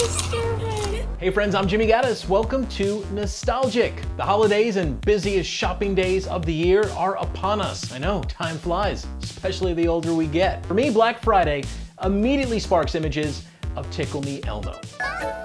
stupid. Hey friends, I'm Jimmy Gaddis. Welcome to NostalgAK. The holidays and busiest shopping days of the year are upon us. I know, time flies, especially the older we get. For me, Black Friday immediately sparks images of Tickle Me Elmo.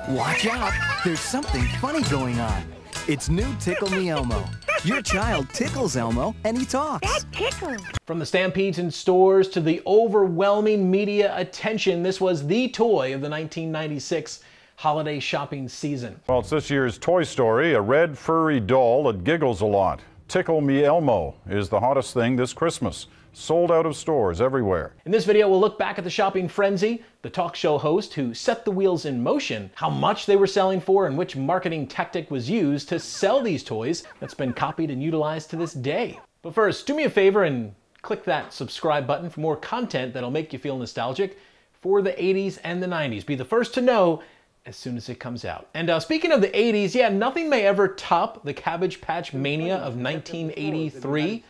Watch out, there's something funny going on. It's new Tickle Me Elmo. Your child tickles Elmo and he talks. That tickles. From the stampedes in stores to the overwhelming media attention, this was the toy of the 1996 holiday shopping season. Well, it's this year's Toy Story, a red furry doll that giggles a lot. Tickle Me Elmo is the hottest thing this Christmas. Sold out of stores everywhere. In this video, we'll look back at the shopping frenzy, the talk show host who set the wheels in motion, how much they were selling for, and which marketing tactic was used to sell these toys that's been copied and utilized to this day. But first, do me a favor and click that subscribe button for more content that'll make you feel nostalgic for the 80s and the 90s. Be the first to know as soon as it comes out. And uh, speaking of the 80s, yeah, nothing may ever top the Cabbage Patch Mania of 1983.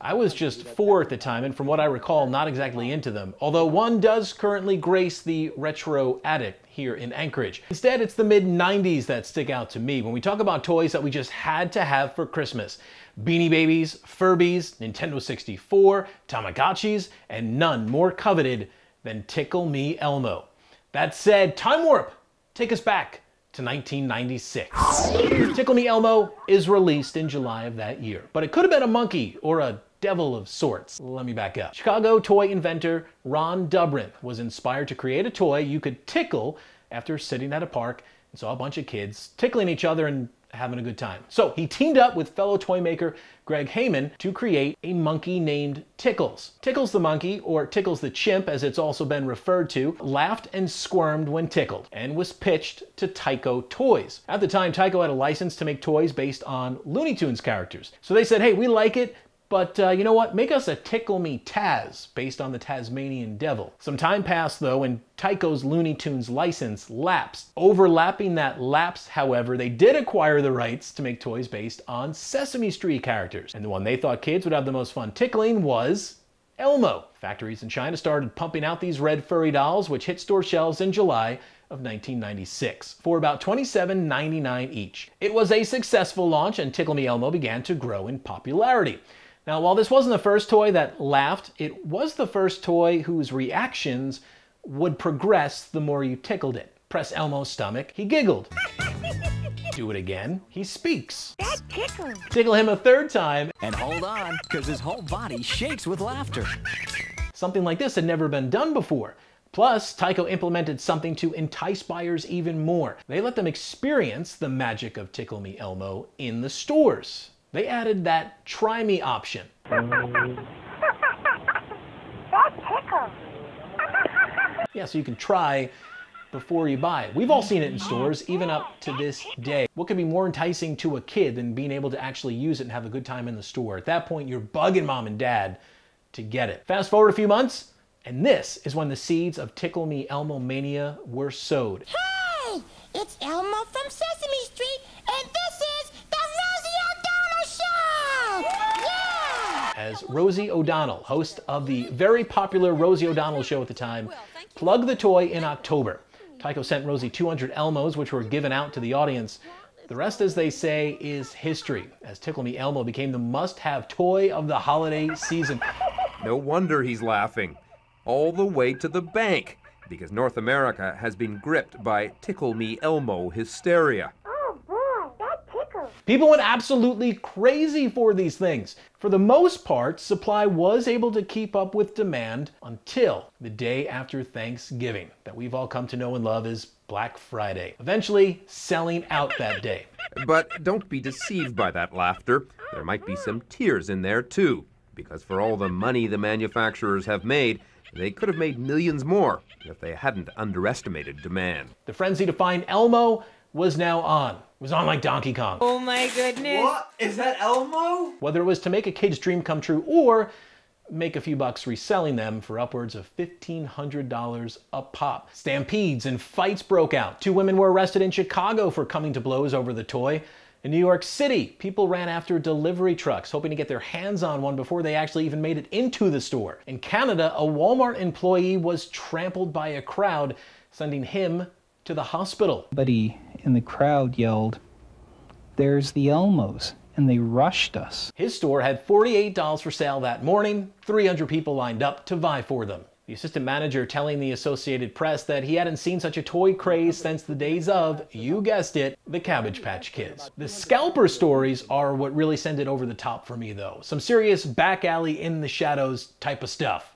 I was just four at the time, and from what I recall, not exactly into them. Although one does currently grace the retro attic here in Anchorage. Instead, it's the mid 90s that stick out to me when we talk about toys that we just had to have for Christmas. Beanie Babies, Furbies, Nintendo 64, Tamagotchis, and none more coveted than Tickle Me Elmo. That said, Time Warp, take us back to 1996. Tickle Me Elmo is released in July of that year, but it could have been a monkey or a devil of sorts. Let me back up. Chicago toy inventor Ron Dubren was inspired to create a toy you could tickle after sitting at a park and saw a bunch of kids tickling each other and having a good time. So he teamed up with fellow toy maker Greg Hyman to create a monkey named Tickles. Tickles the monkey, or Tickles the chimp as it's also been referred to, laughed and squirmed when tickled and was pitched to Tyco Toys. At the time, Tyco had a license to make toys based on Looney Tunes characters. So they said, hey, we like it, but uh, you know what? Make us a Tickle Me Taz based on the Tasmanian Devil. Some time passed though, and Tyco's Looney Tunes license lapsed. Overlapping that lapse, however, they did acquire the rights to make toys based on Sesame Street characters. And the one they thought kids would have the most fun tickling was Elmo. Factories in China started pumping out these red furry dolls, which hit store shelves in July of 1996 for about $27.99 each. It was a successful launch and Tickle Me Elmo began to grow in popularity. Now, while this wasn't the first toy that laughed, it was the first toy whose reactions would progress the more you tickled it. Press Elmo's stomach, he giggled. Do it again, he speaks. That tickles. Tickle him a third time, And hold on, because his whole body shakes with laughter. something like this had never been done before. Plus, Tyco implemented something to entice buyers even more. They let them experience the magic of Tickle Me Elmo in the stores. They added that try me option. That tickles. Yeah, so you can try before you buy it. We've all seen it in stores, even up to this day. What could be more enticing to a kid than being able to actually use it and have a good time in the store? At that point, you're bugging mom and dad to get it. Fast forward a few months, and this is when the seeds of Tickle Me Elmo Mania were sowed. Hey, it's Elmo from Sesame Street, as Rosie O'Donnell, host of the very popular Rosie O'Donnell show at the time, plugged the toy in October. Tyco sent Rosie 200 Elmos, which were given out to the audience. The rest, as they say, is history, as Tickle Me Elmo became the must have toy of the holiday season. No wonder he's laughing. All the way to the bank, because North America has been gripped by Tickle Me Elmo hysteria. Oh boy, that tickles. People went absolutely crazy for these things. For the most part, supply was able to keep up with demand until the day after Thanksgiving, that we've all come to know and love as Black Friday, eventually selling out that day. But don't be deceived by that laughter. There might be some tears in there, too, because for all the money the manufacturers have made, they could have made millions more if they hadn't underestimated demand. The frenzy to find Elmo was now on. It was on like Donkey Kong. Oh my goodness. What? Is that Elmo? Whether it was to make a kid's dream come true or make a few bucks reselling them for upwards of $1,500 a pop. Stampedes and fights broke out. Two women were arrested in Chicago for coming to blows over the toy. In New York City, people ran after delivery trucks, hoping to get their hands on one before they actually even made it into the store. In Canada, a Walmart employee was trampled by a crowd sending him to the hospital. Somebody in the crowd yelled, There's the Elmos, and they rushed us. His store had 48 dolls for sale that morning, 300 people lined up to vie for them. The assistant manager telling the Associated Press that he hadn't seen such a toy craze since the days of, you guessed it, the Cabbage Patch Kids. The scalper stories are what really send it over the top for me though. Some serious back alley in the shadows type of stuff.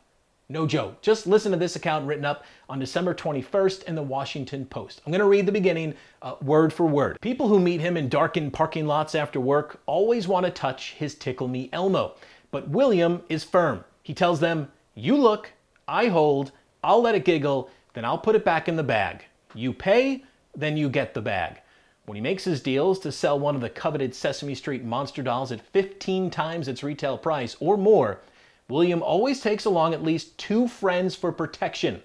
No joke. Just listen to this account written up on December 21st in the Washington Post. I'm going to read the beginning uh, word for word. People who meet him in darkened parking lots after work always want to touch his Tickle Me Elmo. But William is firm. He tells them, You look, I hold, I'll let it giggle, then I'll put it back in the bag. You pay, then you get the bag. When he makes his deals to sell one of the coveted Sesame Street monster dolls at 15 times its retail price or more, William always takes along at least two friends for protection.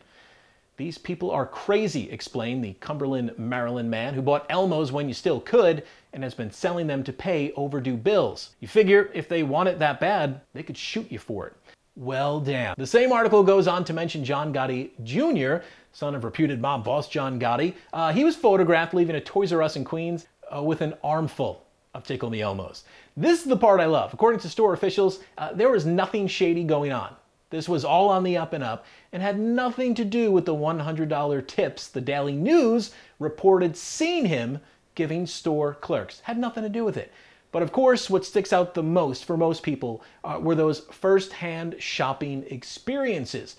These people are crazy, explained the Cumberland, Maryland man who bought Elmos when you still could and has been selling them to pay overdue bills. You figure if they want it that bad, they could shoot you for it. Well, damn. The same article goes on to mention John Gotti Jr., son of reputed mob boss John Gotti. Uh, he was photographed leaving a Toys R Us in Queens uh, with an armful of Tickle Me Elmos. This is the part I love. According to store officials, uh, there was nothing shady going on. This was all on the up and up and had nothing to do with the $100 tips the Daily News reported seeing him giving store clerks. Had nothing to do with it. But of course, what sticks out the most for most people uh, were those first-hand shopping experiences.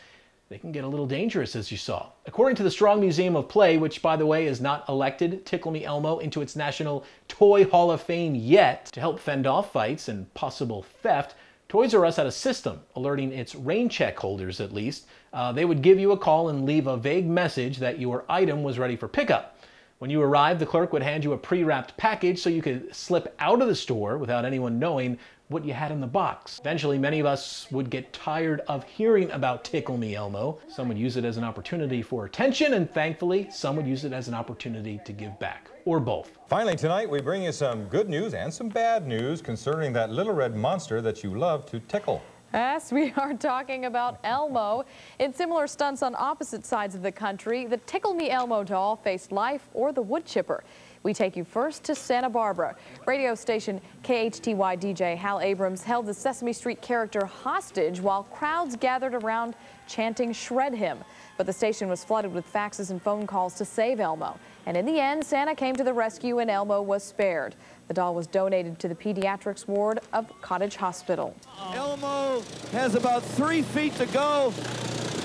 They can get a little dangerous, as you saw. According to the Strong Museum of Play, which, by the way, is not elected Tickle Me Elmo into its National Toy Hall of Fame yet, to help fend off fights and possible theft, Toys R Us had a system alerting its rain check holders, at least. Uh, they would give you a call and leave a vague message that your item was ready for pickup. When you arrived, the clerk would hand you a pre-wrapped package so you could slip out of the store without anyone knowing what you had in the box. Eventually, many of us would get tired of hearing about Tickle Me Elmo. Some would use it as an opportunity for attention, and thankfully, some would use it as an opportunity to give back, or both. Finally, tonight, we bring you some good news and some bad news concerning that little red monster that you love to tickle. Yes, we are talking about Elmo. In similar stunts on opposite sides of the country, the Tickle Me Elmo doll faced life or the wood chipper. We take you first to Santa Barbara. Radio station KHTY DJ Hal Abrams held the Sesame Street character hostage while crowds gathered around chanting Shred Him. But the station was flooded with faxes and phone calls to save Elmo. And in the end, Santa came to the rescue and Elmo was spared. The doll was donated to the pediatrics ward of Cottage Hospital. Elmo has about three feet to go.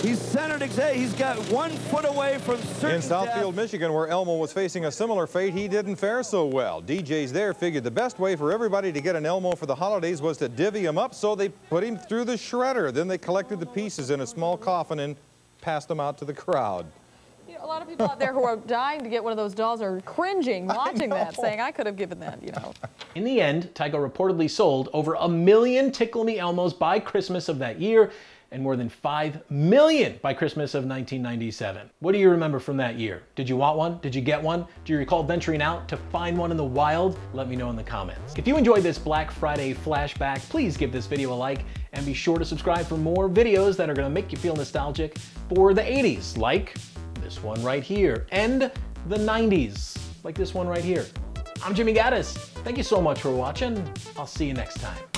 He's centered exactly. He's got one foot away from certain In Southfield, death. Michigan, where Elmo was facing a similar fate, he didn't fare so well. DJs there figured the best way for everybody to get an Elmo for the holidays was to divvy him up, so they put him through the shredder. Then they collected the pieces in a small coffin and passed them out to the crowd. You know, a lot of people out there who are dying to get one of those dolls are cringing watching that, saying, I could have given that, you know. In the end, Tyco reportedly sold over a million Tickle Me Elmos by Christmas of that year and more than 5 million by Christmas of 1997. What do you remember from that year? Did you want one? Did you get one? Do you recall venturing out to find one in the wild? Let me know in the comments. If you enjoyed this Black Friday flashback, please give this video a like and be sure to subscribe for more videos that are gonna make you feel nostalgic for the 80s, like this one right here, and the 90s, like this one right here. I'm Jimmy Gaddis. Thank you so much for watching. I'll see you next time.